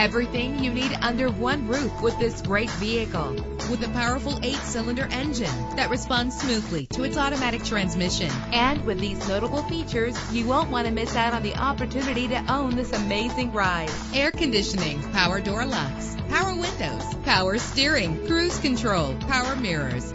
Everything you need under one roof with this great vehicle. With a powerful eight-cylinder engine that responds smoothly to its automatic transmission. And with these notable features, you won't want to miss out on the opportunity to own this amazing ride. Air conditioning, power door locks, power windows, power steering, cruise control, power mirrors,